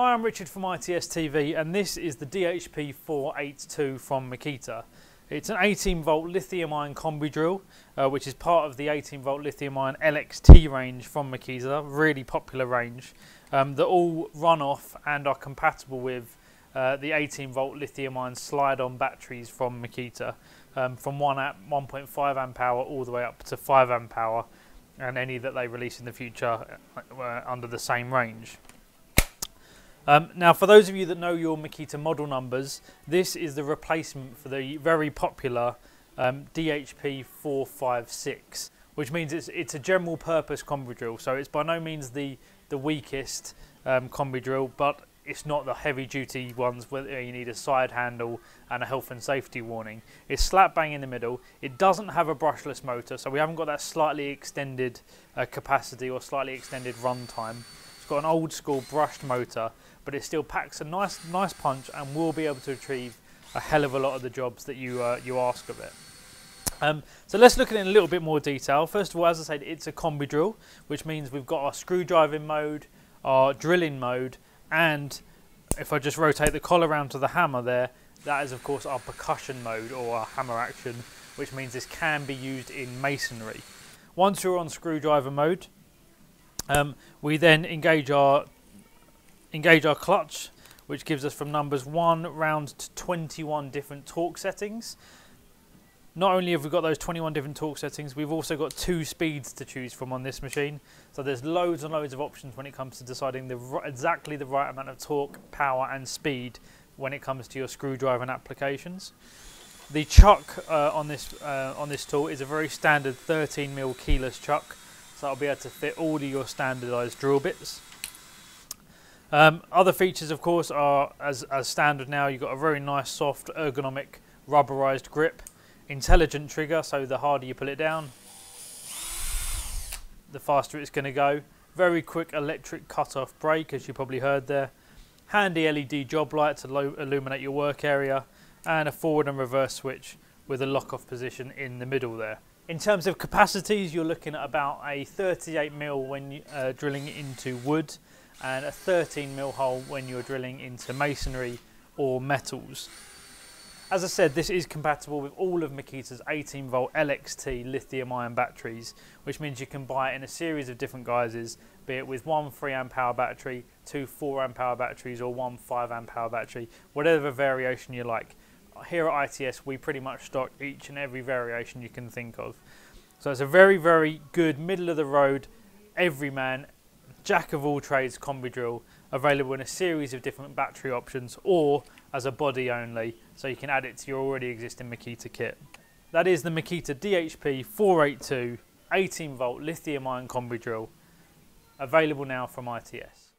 Hi, I'm Richard from ITS TV and this is the DHP 482 from Makita. It's an 18 volt lithium ion combi drill uh, which is part of the 18 volt lithium ion LXT range from Makita, really popular range um, that all run off and are compatible with uh, the 18 volt lithium ion slide on batteries from Makita um, from 1 amp, 1.5 amp hour all the way up to 5 amp hour and any that they release in the future uh, under the same range. Um, now, for those of you that know your Makita model numbers, this is the replacement for the very popular um, DHP 456, which means it's, it's a general purpose combi drill. So it's by no means the, the weakest um, combi drill, but it's not the heavy duty ones where you need a side handle and a health and safety warning. It's slap bang in the middle. It doesn't have a brushless motor, so we haven't got that slightly extended uh, capacity or slightly extended run time. It's got an old school brushed motor but it still packs a nice, nice punch and will be able to achieve a hell of a lot of the jobs that you uh, you ask of it. Um, so let's look at it in a little bit more detail. First of all, as I said, it's a combi drill, which means we've got our screwdriving mode, our drilling mode, and if I just rotate the collar around to the hammer there, that is of course our percussion mode or our hammer action, which means this can be used in masonry. Once you're on screwdriver mode, um, we then engage our engage our clutch, which gives us from numbers 1 round to 21 different torque settings. Not only have we got those 21 different torque settings, we've also got two speeds to choose from on this machine. So there's loads and loads of options when it comes to deciding the exactly the right amount of torque, power and speed when it comes to your screwdriver and applications. The chuck uh, on this uh, on this tool is a very standard 13mm keyless chuck, so that'll be able to fit all of your standardised drill bits. Um, other features, of course, are as, as standard now. You've got a very nice, soft, ergonomic, rubberized grip, intelligent trigger, so the harder you pull it down, the faster it's going to go. Very quick electric cut-off brake, as you probably heard there. Handy LED job light to illuminate your work area, and a forward and reverse switch with a lock-off position in the middle there. In terms of capacities, you're looking at about a 38 mil when uh, drilling into wood and a 13 mil hole when you're drilling into masonry or metals. As I said, this is compatible with all of Makita's 18 volt LXT lithium ion batteries, which means you can buy it in a series of different guises, be it with one 3 amp hour battery, two 4 amp hour batteries, or one 5 amp hour battery, whatever variation you like. Here at ITS, we pretty much stock each and every variation you can think of. So it's a very, very good middle of the road, everyman jack of all trades combi drill available in a series of different battery options or as a body only so you can add it to your already existing Makita kit. That is the Makita DHP 482 18 volt lithium ion combi drill available now from ITS.